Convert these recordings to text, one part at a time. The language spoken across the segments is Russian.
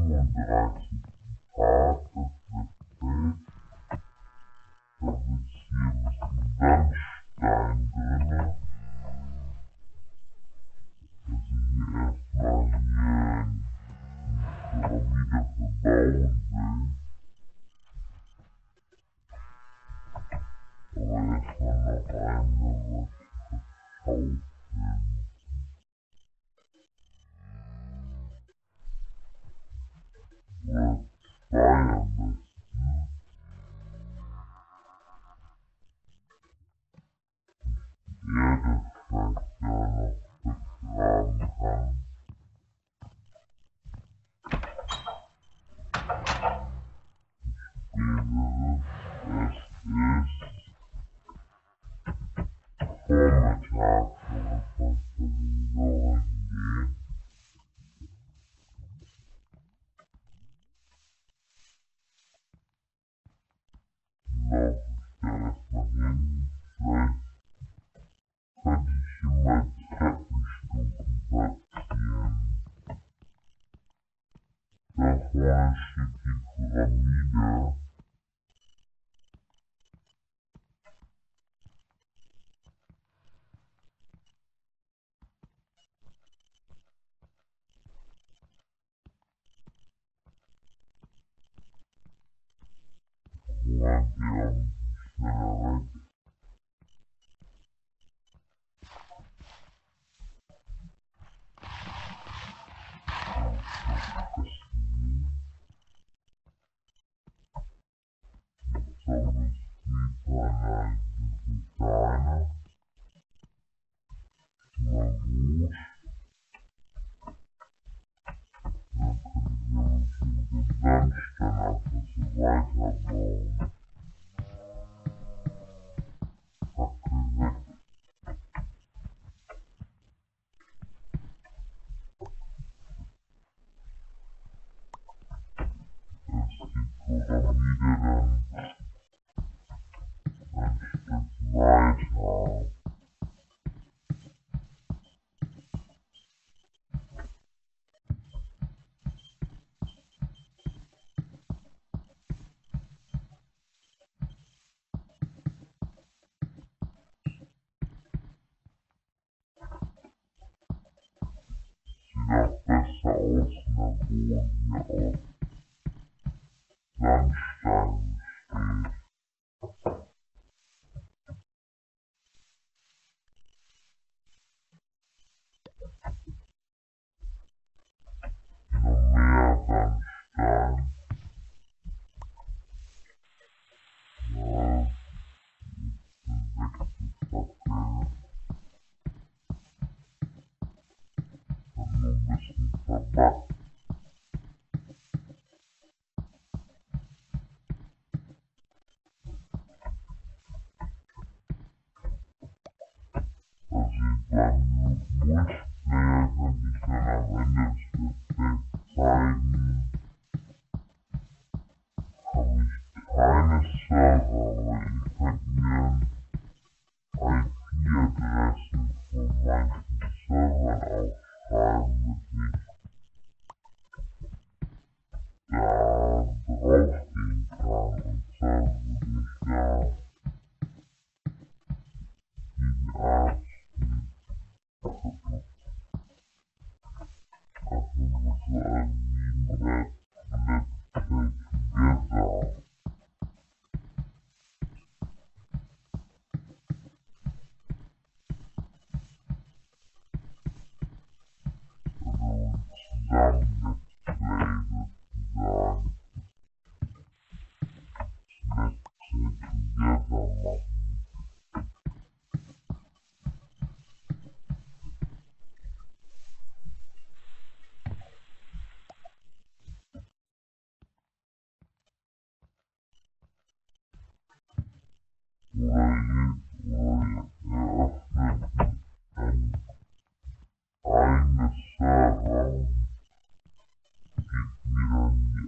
он драться, как-то планщики хламида. One, two, three. design могу дальше, что нас называть одно Bye.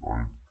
ein.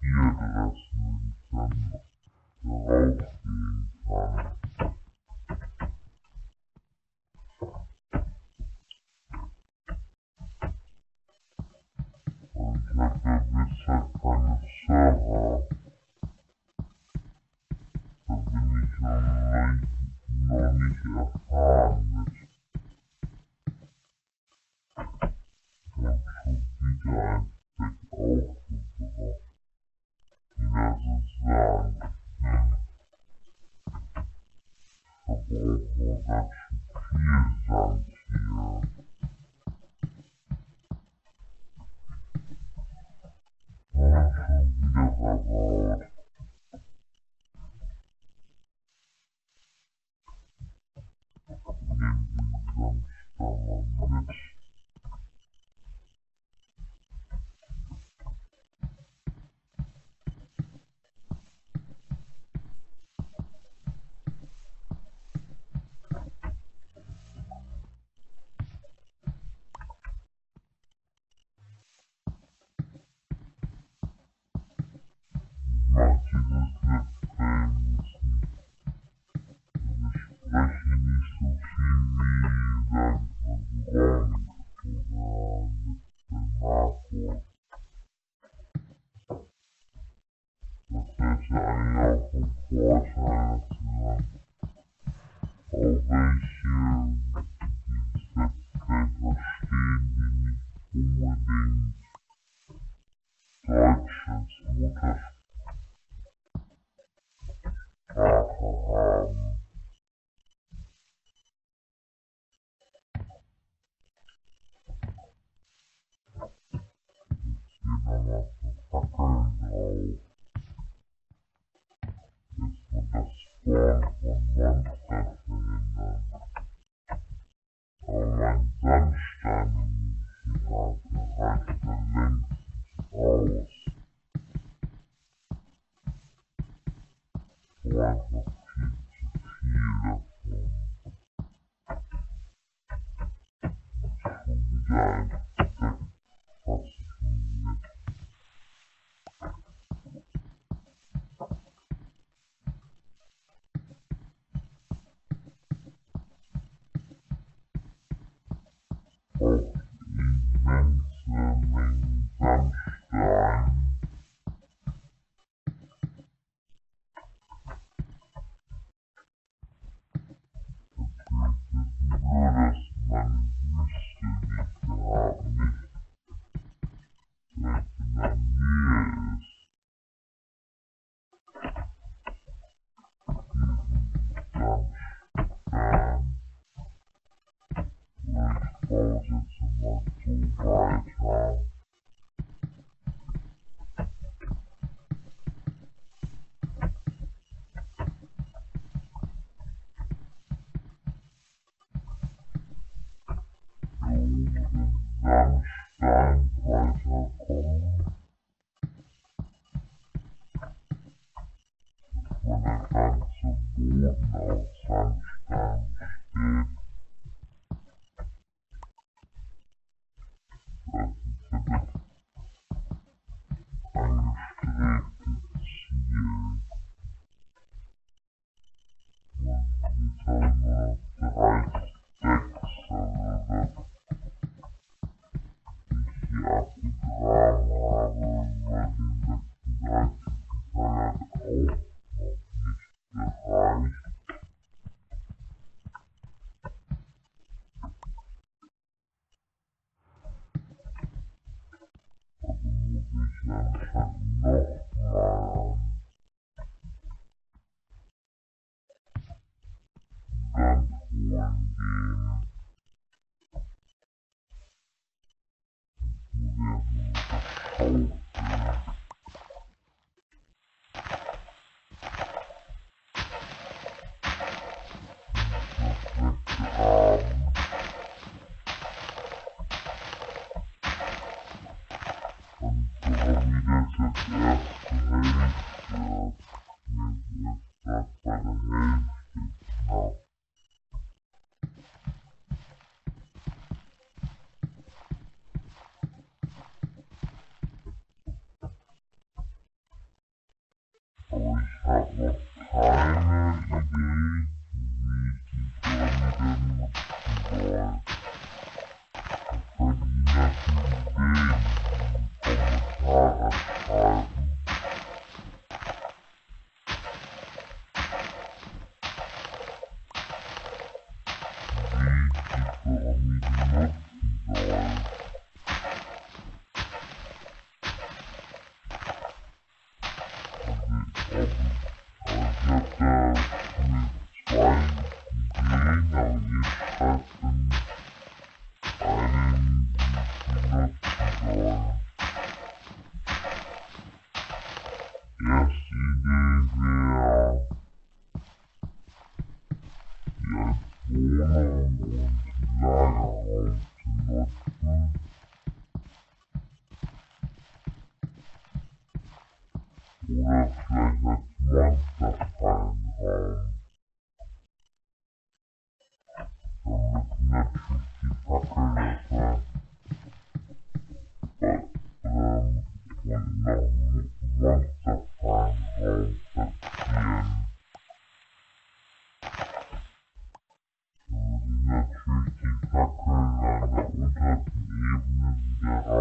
All these deposits in like two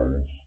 partners.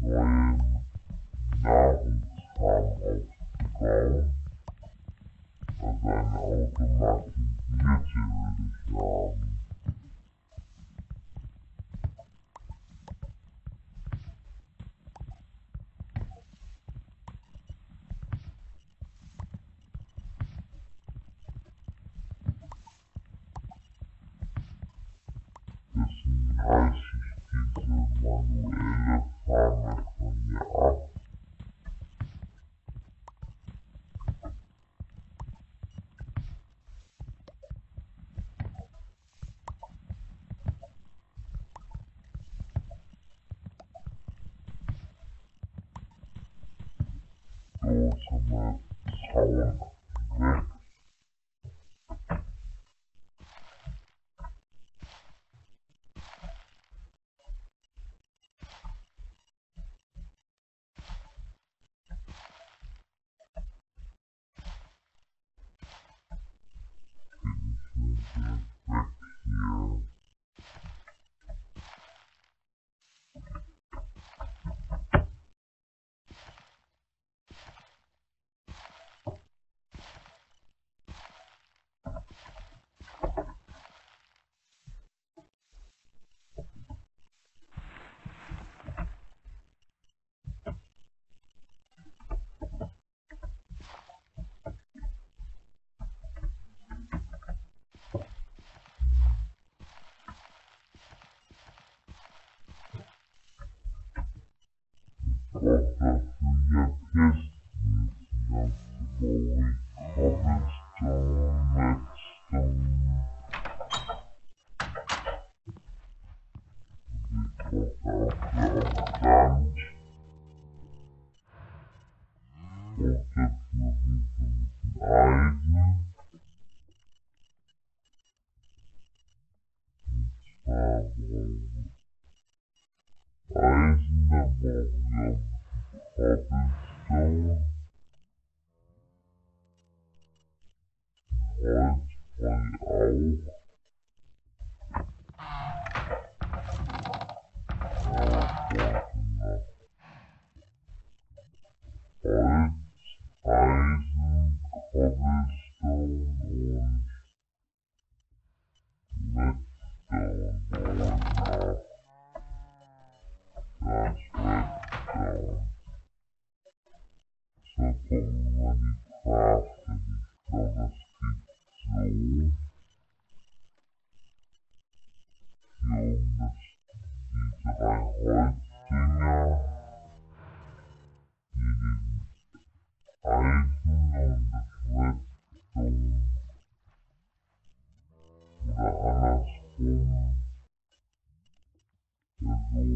Wow.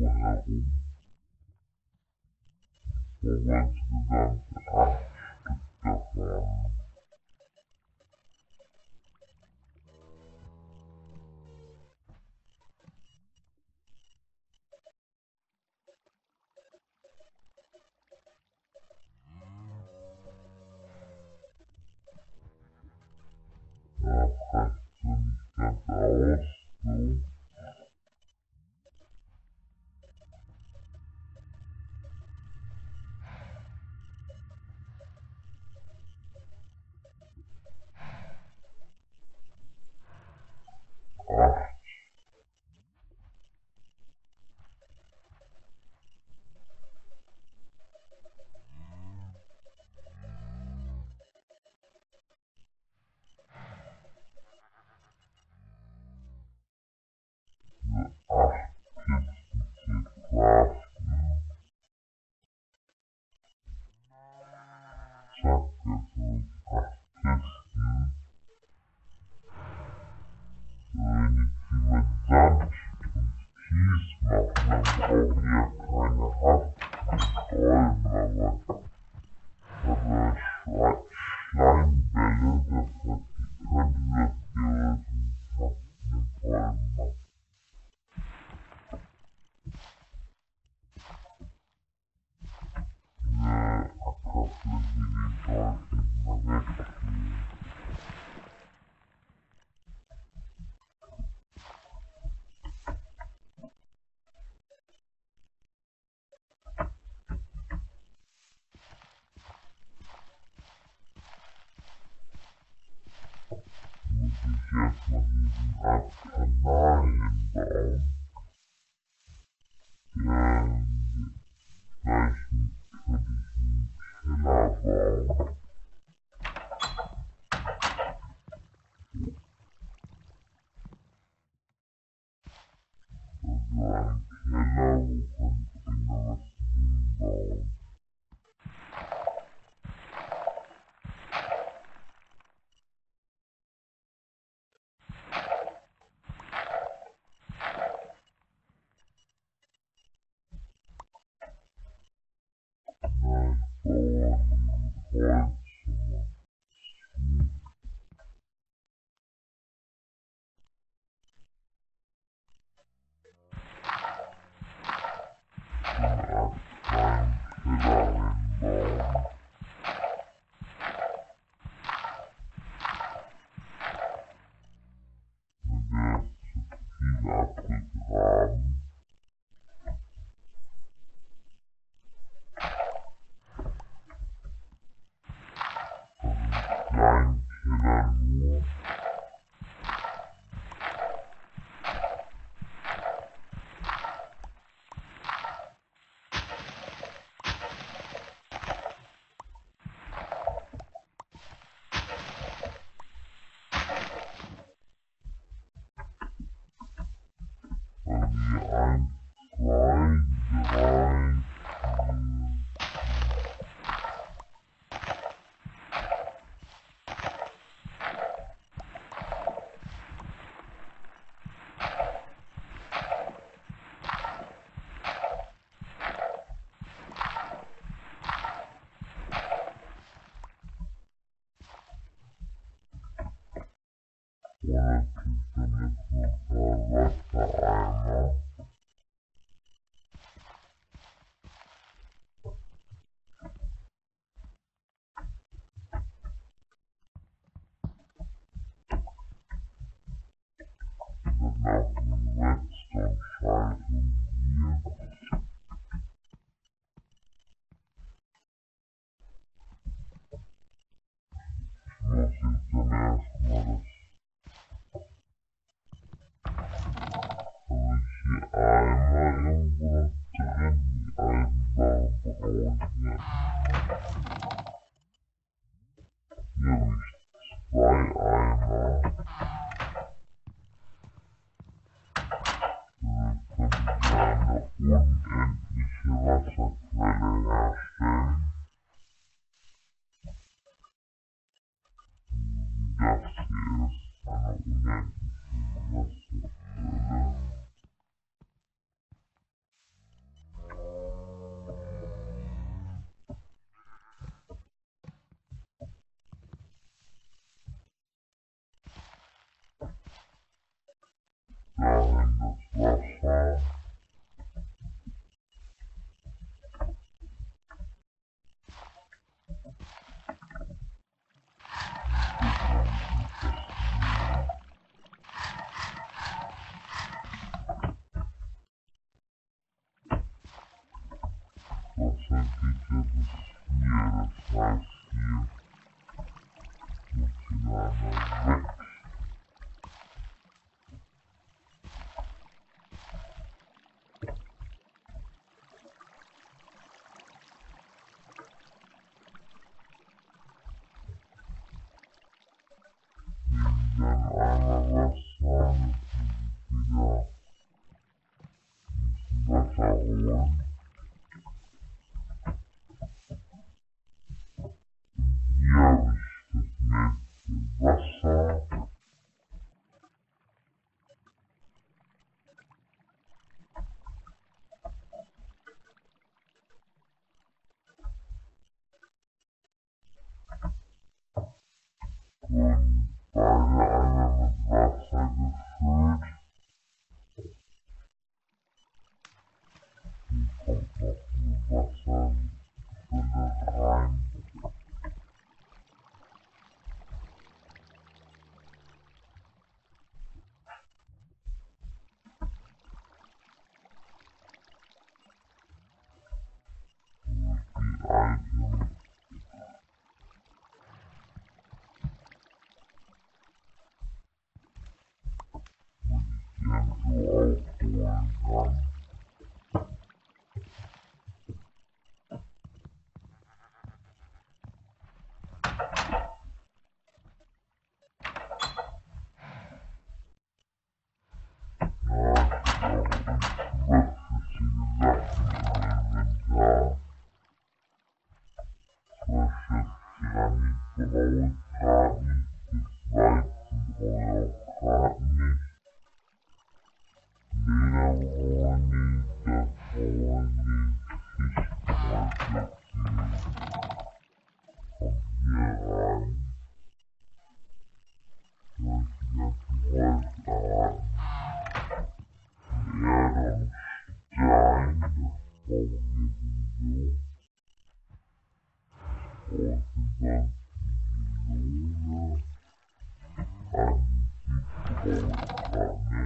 the happy. But once you done the stuff wrong, Amen. one Denn einmal was haben wieder Wasser holen. Hier habe ich das nächste Wasser. Und Amen.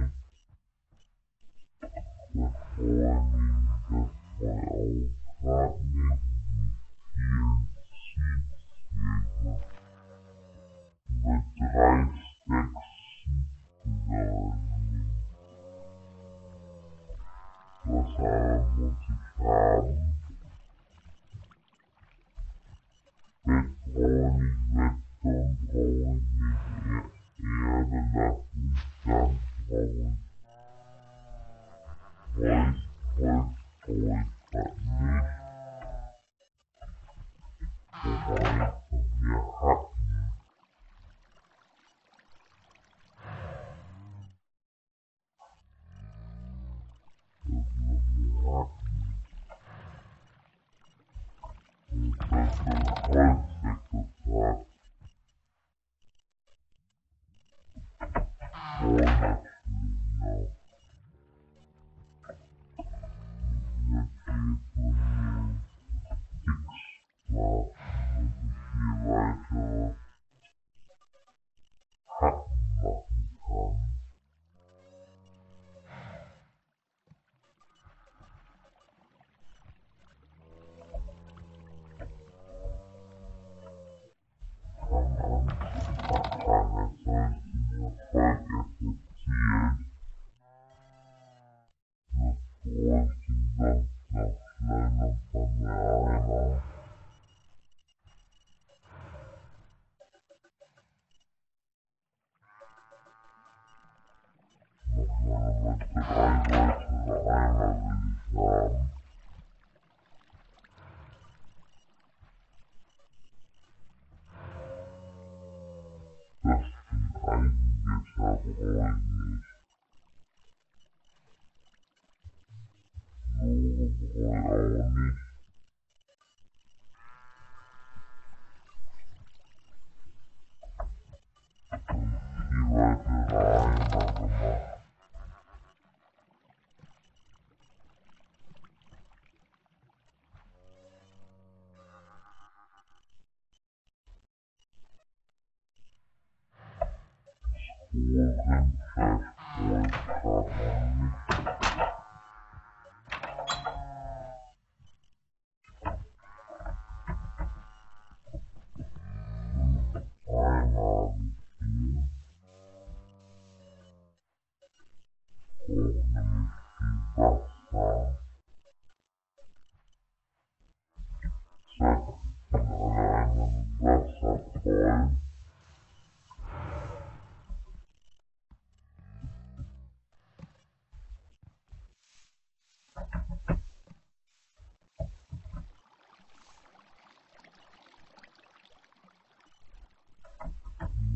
Welcome.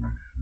Mm-hmm.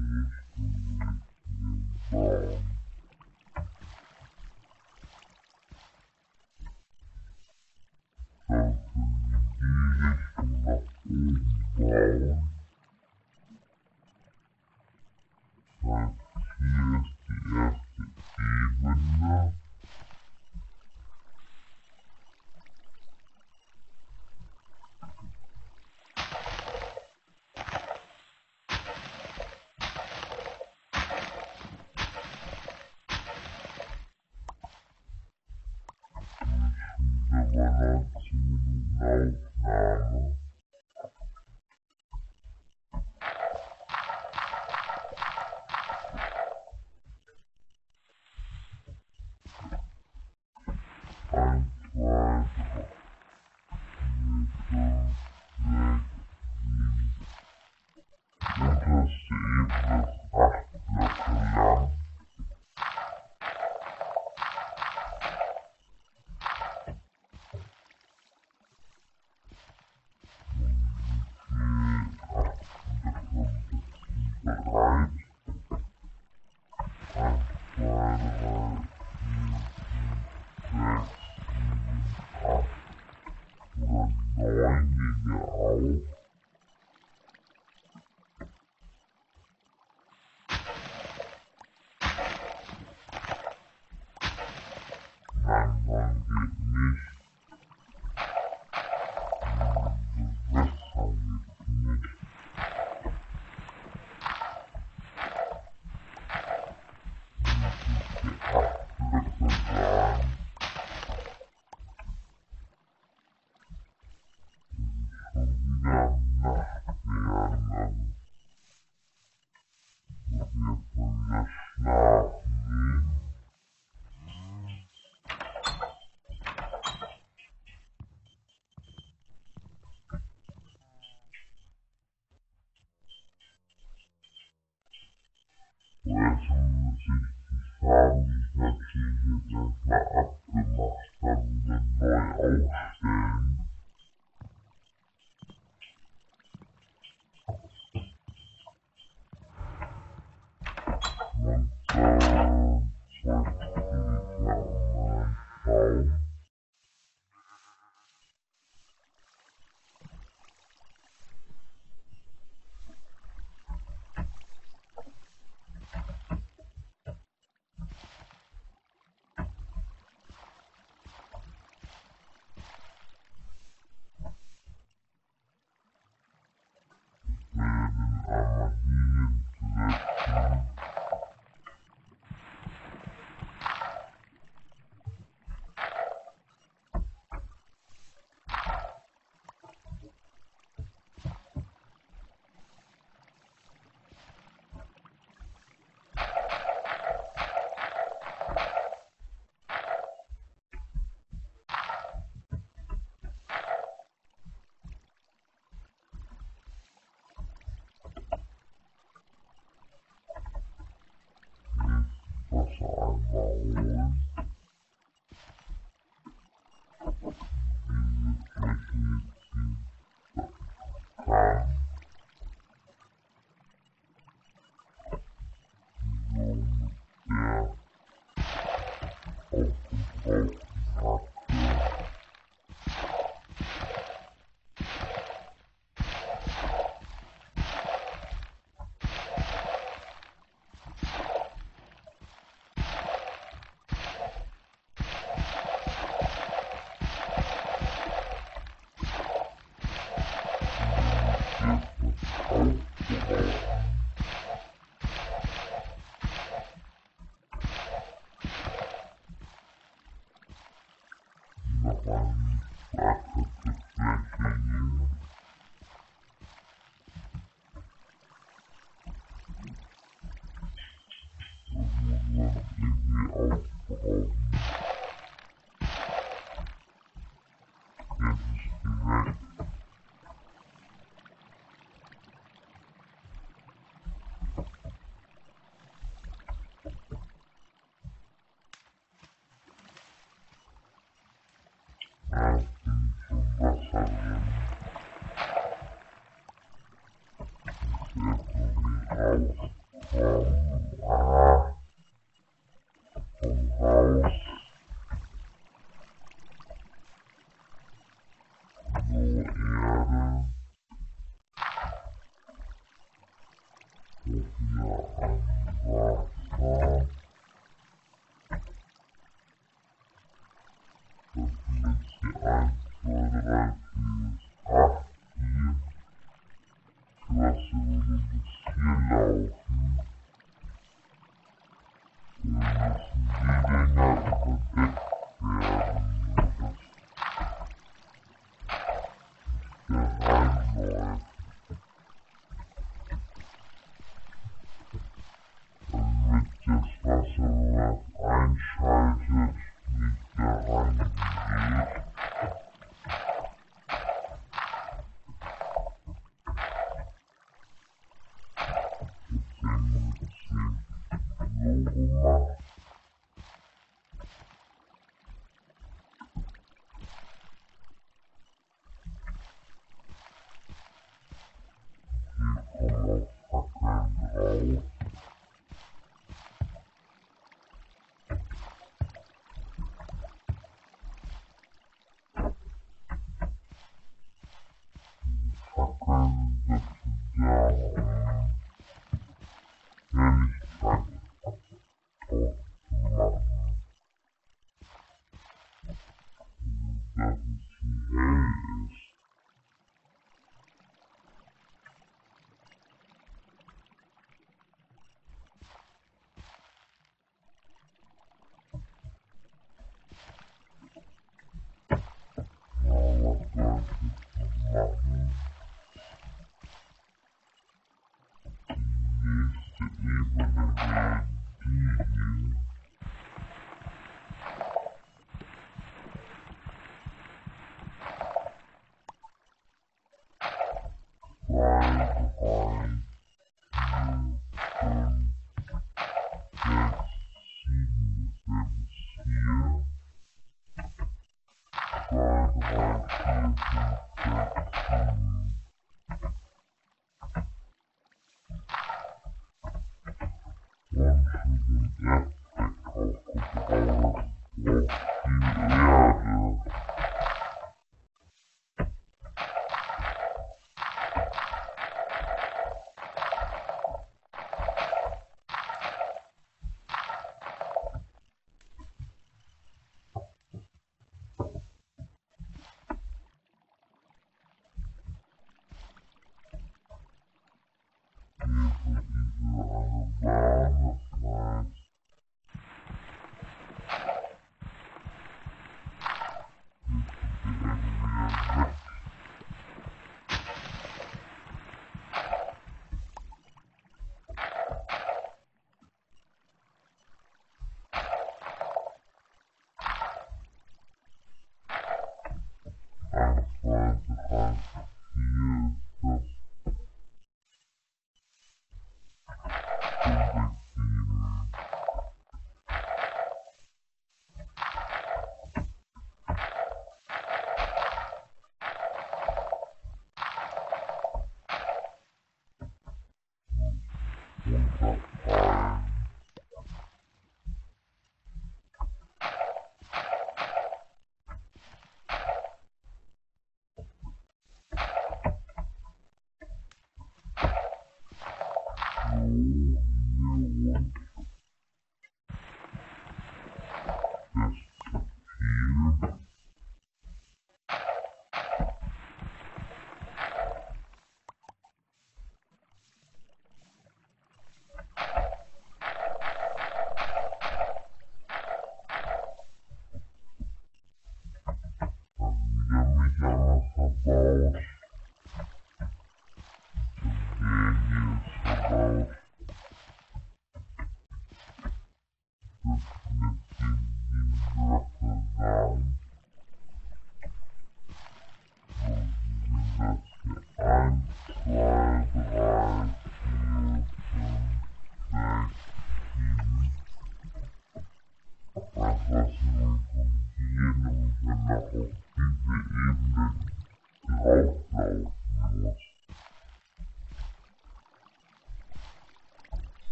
Bye.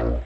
Oh,